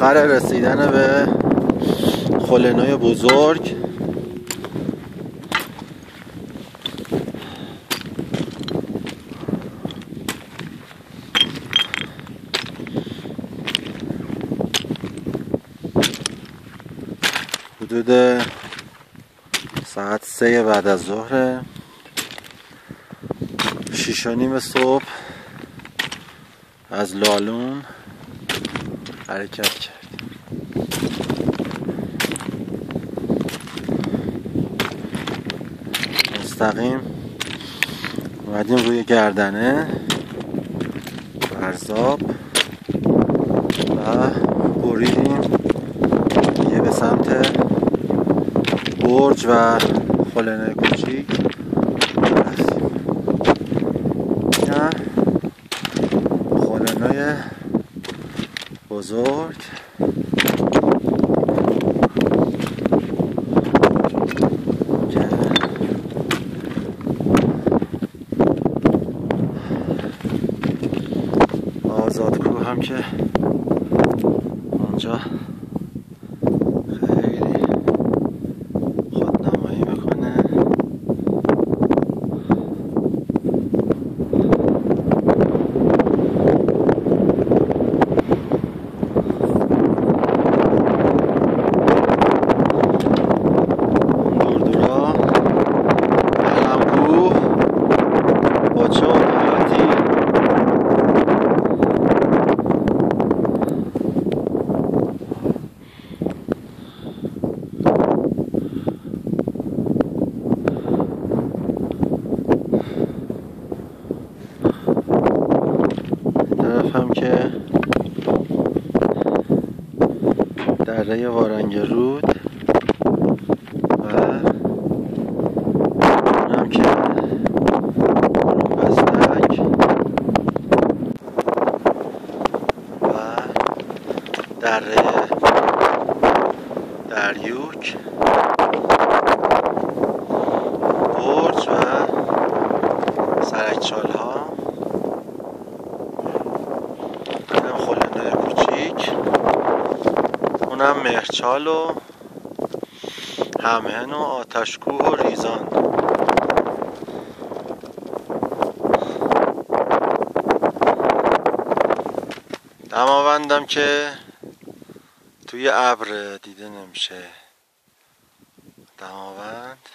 آخر رسیدن به خلنای بزرگ. حدود ساعت سه بعد از ظهر شیش و نیم صبح از لالون حرکت کرد. مستقیم. اومدیم روی گردنه. برزاب و بریدیم یه به سمت برج و خلنه کوچیک. خلنای بزرگ. آزادکو هم که اونجا دره وارنگ رود و اونم که بستک و دره دریوک برج و سرکچال ها اینم خلنده کوچیک اونم مرچال و همهن و آتشکوه و ریزان. دماوندم که توی ابر دیده نمیشه. دماوند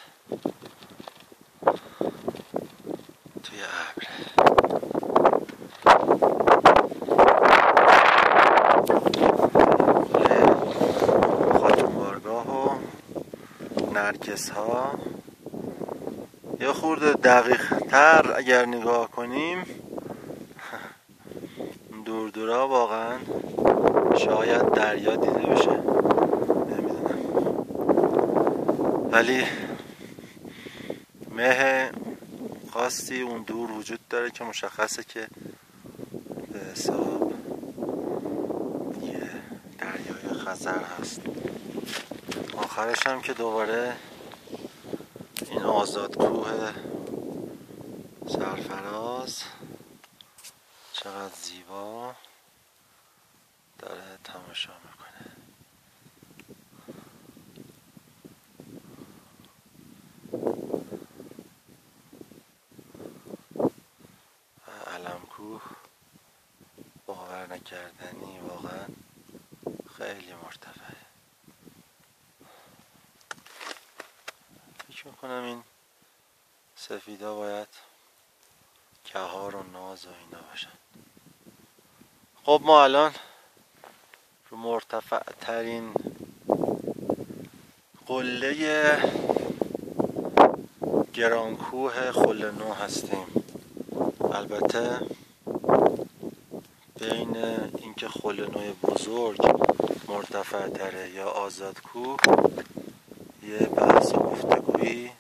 توی ابر. نرگس ها یه خورده دقیق تر اگر نگاه کنیم. دور دورا واقعا شاید دریا دیده بشه. نمی‌دونم. ولی مه خاصی اون دور وجود داره که مشخصه که به حساب یه دریای خزر هست. آخرش هم که دوباره این آزاد کوه سرفراز چقدر زیبا داره تماشا می‌کنه. علم کوه باور نکردنی واقعا خیلی مرتفعه. می‌کنم این سفیدا باید کهار و ناز و اینا باشن. خب ما الان رو مرتفع ترین قله گرانکوه خلنو هستیم. البته بین اینکه خلنوی بزرگ مرتفع تره یا آزادکوه یه بحث و گفتگویی